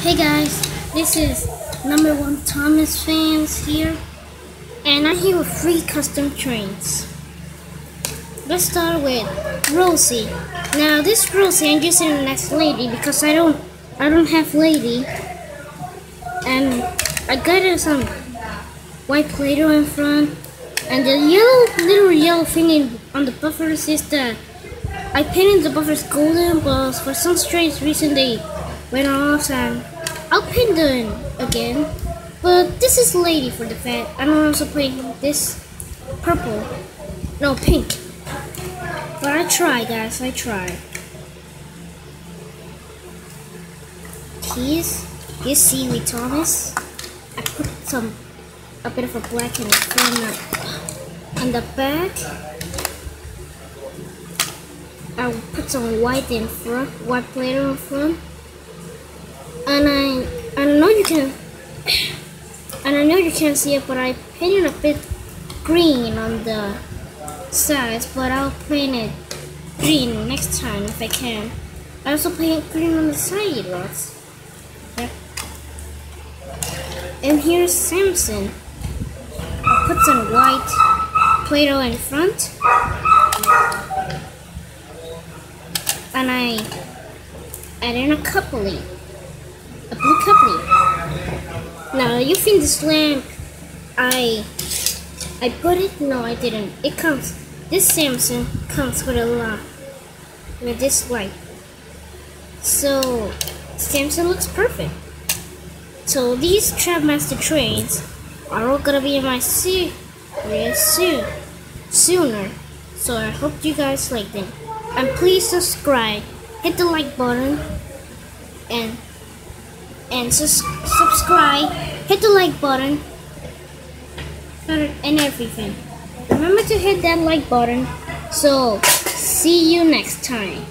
Hey guys, this is number one Thomas fans here, and I'm here with three custom trains. Let's start with Rosie. Now this Rosie, I'm just an next lady because I don't, I don't have lady, and I got her some white Play-Doh in front, and the yellow little yellow thing in, on the buffers is that I painted the buffers golden, but for some strange reason they went off and I'll paint them again. But this is lady for the fan. I'm also painting this purple. No, pink. But I try guys, I try. Keys. You see me Thomas. I put some a bit of a black in the front on the back. I'll put some white in front, white Play-Doh in front and I I know you can and I know you can't see it but I painted a bit green on the sides but I'll paint it green next time if I can. I also paint green on the side rods yep. and here's Samson. I put some white Play-Doh in front. And I add in a coupling a at me. Now you think this lamp I I put it no I didn't. It comes this Samson comes with a lamp with this light. So Samson looks perfect. So these TrackMaster trains are all gonna be in my series soon sooner. So I hope you guys like them. And please subscribe, hit the like button, and and sus subscribe, hit the like button, and everything. Remember to hit that like button. So, see you next time.